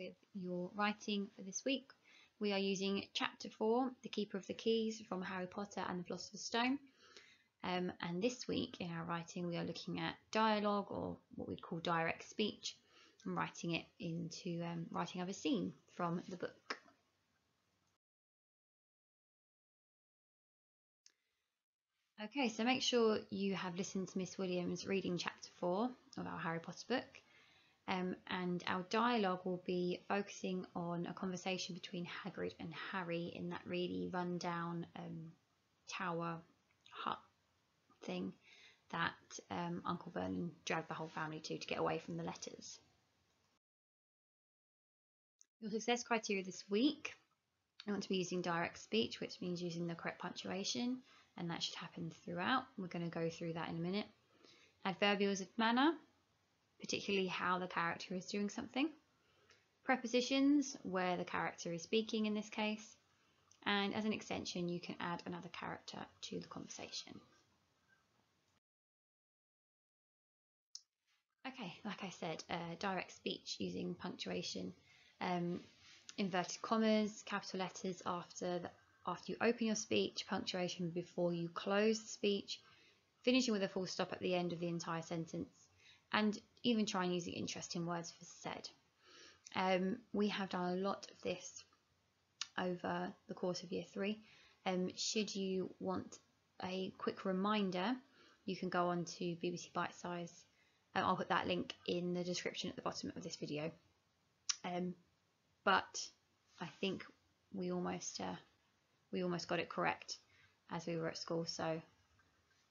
with your writing for this week. We are using chapter 4, The Keeper of the Keys from Harry Potter and the Philosopher's Stone. Um, and this week in our writing, we are looking at dialogue or what we call direct speech and writing it into um, writing of a scene from the book. Okay, so make sure you have listened to Miss Williams reading chapter 4 of our Harry Potter book. Um, and our dialogue will be focusing on a conversation between Hagrid and Harry in that really rundown um, tower hut thing that um, Uncle Vernon dragged the whole family to to get away from the letters. Your success criteria this week, I want to be using direct speech, which means using the correct punctuation and that should happen throughout. We're going to go through that in a minute. Adverbials of manner, particularly how the character is doing something. Prepositions, where the character is speaking in this case. And as an extension, you can add another character to the conversation. Okay, like I said, uh, direct speech using punctuation, um, inverted commas, capital letters after the, after you open your speech, punctuation before you close the speech, finishing with a full stop at the end of the entire sentence, and even trying using interesting words for said. Um, we have done a lot of this over the course of year three. Um, should you want a quick reminder, you can go on to BBC Bitesize. Um, I'll put that link in the description at the bottom of this video. Um, but I think we almost uh, we almost got it correct as we were at school, so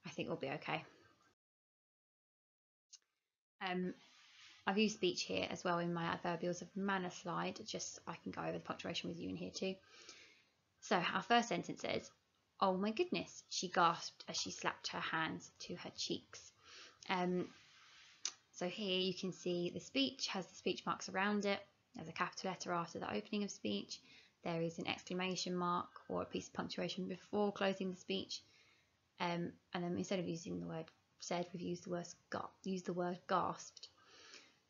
I think we'll be okay. Um, I've used speech here as well in my adverbials of manner slide, just I can go over the punctuation with you in here too. So our first sentence is, oh my goodness, she gasped as she slapped her hands to her cheeks. Um, so here you can see the speech has the speech marks around it. There's a capital letter after the opening of speech there is an exclamation mark or a piece of punctuation before closing the speech. Um, and then instead of using the word said, we've used the word, used the word gasped.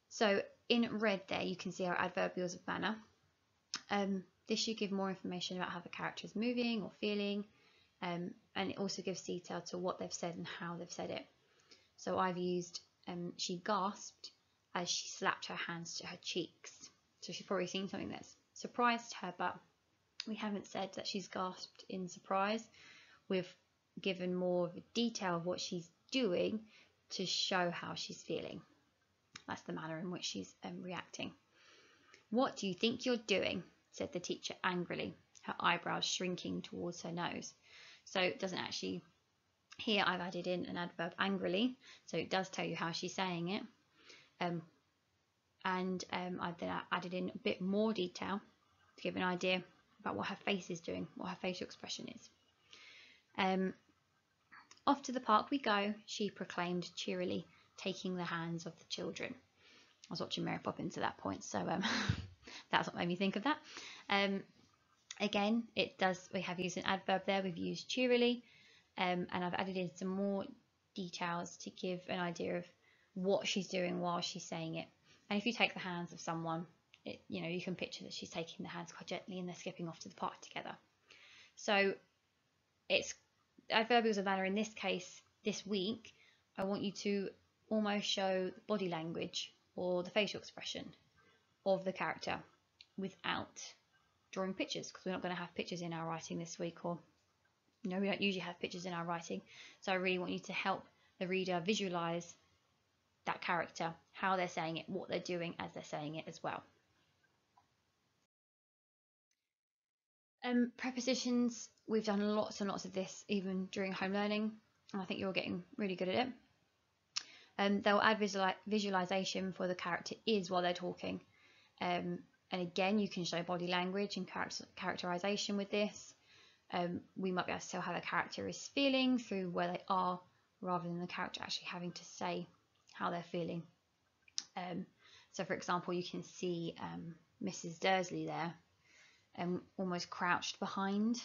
So in red there, you can see our adverbials of manner. Um, this should give more information about how the character is moving or feeling, um, and it also gives detail to what they've said and how they've said it. So I've used um, she gasped as she slapped her hands to her cheeks. So she's probably seen something that's surprised her, but we haven't said that she's gasped in surprise. We've given more detail of what she's doing to show how she's feeling. That's the manner in which she's um, reacting. What do you think you're doing? said the teacher angrily, her eyebrows shrinking towards her nose. So it doesn't actually, here I've added in an adverb angrily, so it does tell you how she's saying it. Um, and um, I've then added in a bit more detail to give an idea about what her face is doing, what her facial expression is. Um, off to the park we go, she proclaimed cheerily, taking the hands of the children. I was watching Mary Poppins at that point, so um, that's what made me think of that. Um, again, it does. We have used an adverb there. We've used cheerily, um, and I've added in some more details to give an idea of what she's doing while she's saying it. And if you take the hands of someone, it, you know, you can picture that she's taking the hands quite gently and they're skipping off to the park together. So it's adverbials of manner in this case, this week, I want you to almost show the body language or the facial expression of the character without drawing pictures because we're not going to have pictures in our writing this week or you know we don't usually have pictures in our writing so I really want you to help the reader visualize that character, how they're saying it, what they're doing as they're saying it as well. Um, prepositions, we've done lots and lots of this even during home learning, and I think you're getting really good at it. Um, they'll add visual visualization for the character is while they're talking. Um, and again, you can show body language and character characterization with this. Um, we might be able to tell how the character is feeling through where they are rather than the character actually having to say how they're feeling. Um, so for example, you can see um, Mrs. Dursley there, um, almost crouched behind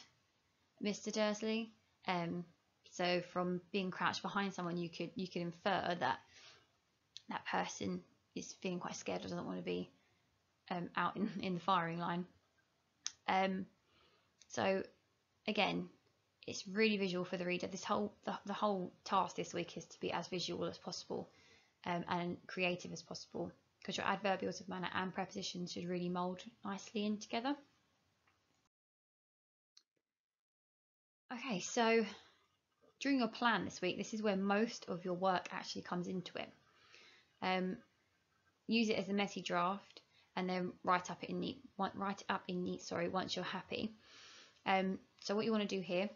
Mr. Dursley. Um, so from being crouched behind someone, you could you could infer that that person is feeling quite scared or doesn't want to be um, out in, in the firing line. Um, so again, it's really visual for the reader. This whole the, the whole task this week is to be as visual as possible um, and creative as possible because your adverbials of manner and prepositions should really mould nicely in together. Okay, so during your plan this week, this is where most of your work actually comes into it. Um, use it as a messy draft and then write up it in neat write it up in neat sorry once you're happy um, so what you want to do here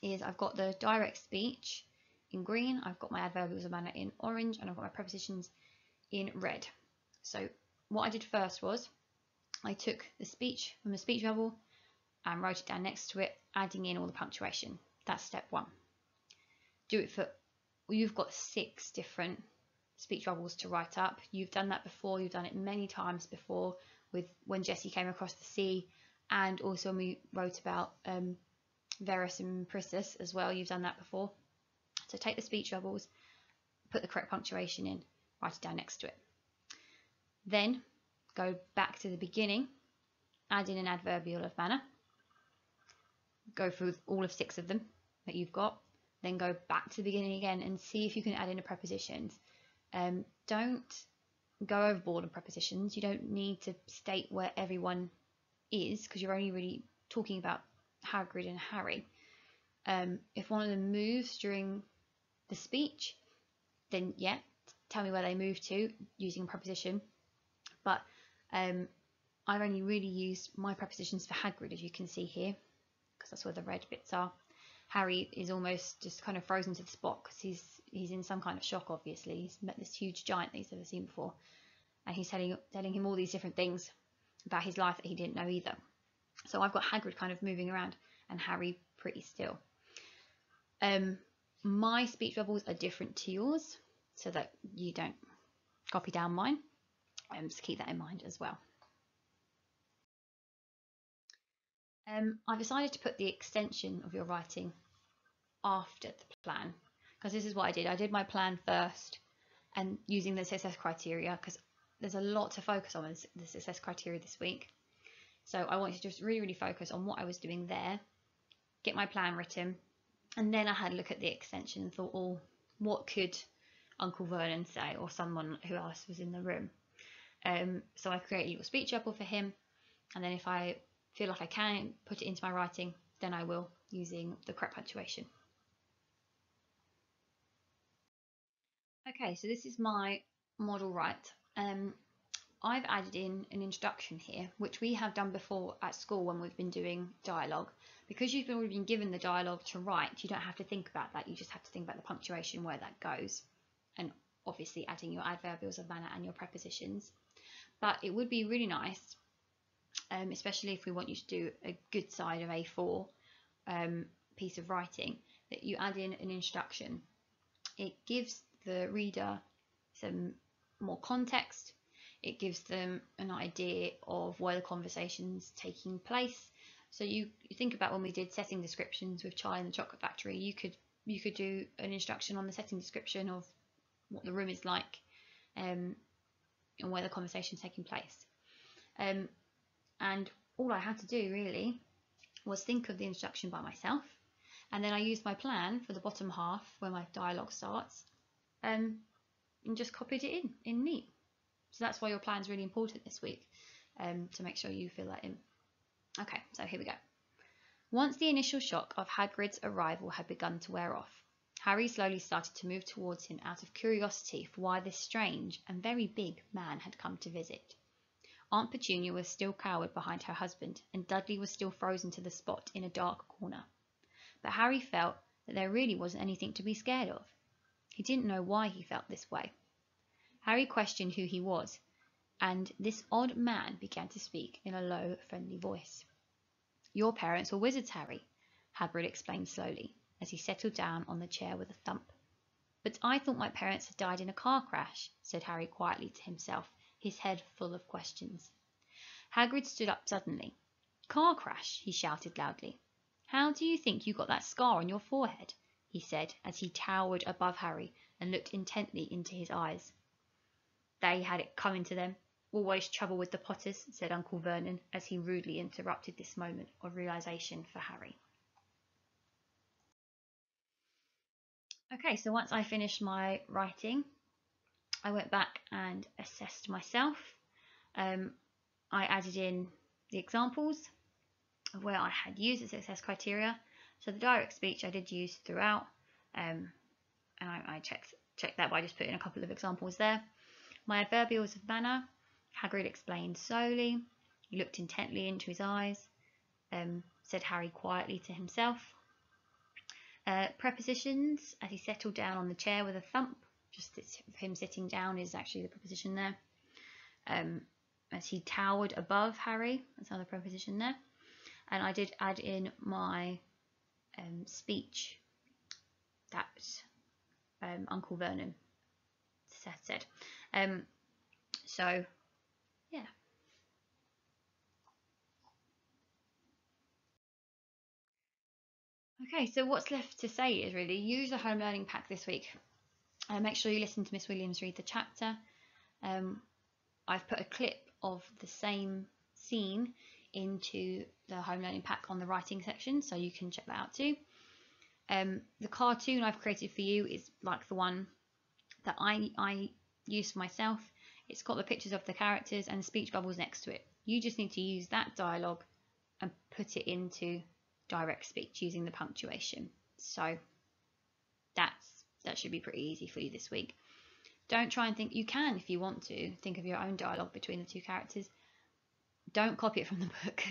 is I've got the direct speech in green I've got my adverbials of manner in orange and I've got my prepositions in red so what I did first was I took the speech from the speech bubble and wrote it down next to it adding in all the punctuation that's step one do it for you've got six different speech bubbles to write up. You've done that before, you've done it many times before with when Jessie came across the sea and also when we wrote about um, Verus and Priscus as well, you've done that before. So take the speech bubbles, put the correct punctuation in, write it down next to it. Then go back to the beginning, add in an adverbial of manner, go through all of six of them that you've got, then go back to the beginning again and see if you can add in a prepositions. Um, don't go overboard on prepositions. You don't need to state where everyone is because you're only really talking about Hagrid and Harry. Um, if one of them moves during the speech, then yeah, tell me where they move to using a preposition. But um, I've only really used my prepositions for Hagrid, as you can see here, that's where the red bits are. Harry is almost just kind of frozen to the spot because he's he's in some kind of shock. Obviously, he's met this huge giant that he's never seen before, and he's telling telling him all these different things about his life that he didn't know either. So I've got Hagrid kind of moving around and Harry pretty still. Um, my speech bubbles are different to yours, so that you don't copy down mine. Um, just keep that in mind as well. Um, I decided to put the extension of your writing after the plan because this is what I did. I did my plan first and using the success criteria because there's a lot to focus on with the success criteria this week. So I wanted to just really, really focus on what I was doing there, get my plan written, and then I had a look at the extension and thought, oh, what could Uncle Vernon say or someone who else was in the room? Um, so I created a little speech bubble for him, and then if I feel like I can put it into my writing, then I will using the correct punctuation. Okay, so this is my model write. Um, I've added in an introduction here, which we have done before at school when we've been doing dialogue. Because you've already been given the dialogue to write, you don't have to think about that. You just have to think about the punctuation, where that goes, and obviously adding your adverbials of manner and your prepositions. But it would be really nice, um, especially if we want you to do a good side of A4 um, piece of writing, that you add in an introduction. It gives the reader some more context. It gives them an idea of where the conversation's taking place. So you, you think about when we did setting descriptions with Charlie and the Chocolate Factory, you could you could do an introduction on the setting description of what the room is like um, and where the conversation is taking place. Um, and all I had to do really was think of the introduction by myself and then I used my plan for the bottom half where my dialogue starts um, and just copied it in, in neat. So that's why your plan is really important this week, um, to make sure you fill that in. Okay, so here we go. Once the initial shock of Hagrid's arrival had begun to wear off, Harry slowly started to move towards him out of curiosity for why this strange and very big man had come to visit. Aunt Petunia was still cowered behind her husband, and Dudley was still frozen to the spot in a dark corner. But Harry felt that there really wasn't anything to be scared of. He didn't know why he felt this way. Harry questioned who he was, and this odd man began to speak in a low, friendly voice. Your parents were wizards, Harry, Hagrid explained slowly, as he settled down on the chair with a thump. But I thought my parents had died in a car crash, said Harry quietly to himself, his head full of questions. Hagrid stood up suddenly. Car crash, he shouted loudly. How do you think you got that scar on your forehead? he said as he towered above Harry and looked intently into his eyes. They had it coming to them, always trouble with the Potters, said Uncle Vernon as he rudely interrupted this moment of realization for Harry. Okay, so once I finished my writing, I went back and assessed myself. Um, I added in the examples of where I had used the success criteria. So the direct speech I did use throughout, um, and I, I checked checked that by just putting a couple of examples there. My adverbials of manner, Hagrid explained slowly. He looked intently into his eyes, um, said Harry quietly to himself. Uh, prepositions, as he settled down on the chair with a thump, just him sitting down is actually the preposition there. Um, as he towered above Harry, that's another preposition there. And I did add in my um, speech that um, Uncle Vernon said. Um, so, yeah. Okay, so what's left to say is really use the home learning pack this week. Uh, make sure you listen to Miss Williams read the chapter. Um, I've put a clip of the same scene into the home learning pack on the writing section, so you can check that out too. Um, the cartoon I've created for you is like the one that I, I use for myself. It's got the pictures of the characters and speech bubbles next to it. You just need to use that dialogue and put it into direct speech using the punctuation. So that should be pretty easy for you this week. Don't try and think you can if you want to think of your own dialogue between the two characters. Don't copy it from the book.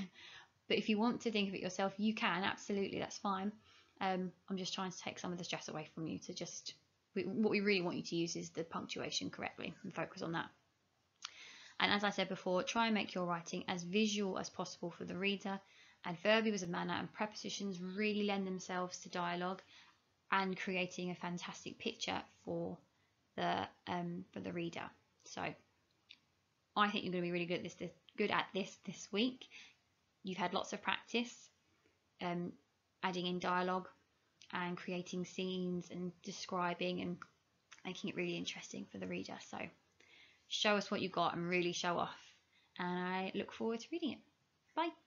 but if you want to think of it yourself, you can absolutely. That's fine. Um, I'm just trying to take some of the stress away from you to just what we really want you to use is the punctuation correctly and focus on that. And as I said before, try and make your writing as visual as possible for the reader. Adverbials of manner and prepositions really lend themselves to dialogue and creating a fantastic picture for the um, for the reader. So I think you're going to be really good at this, this good at this this week. You've had lots of practice, um, adding in dialogue and creating scenes and describing and making it really interesting for the reader. So show us what you got and really show off. And I look forward to reading it. Bye.